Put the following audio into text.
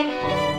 Bye.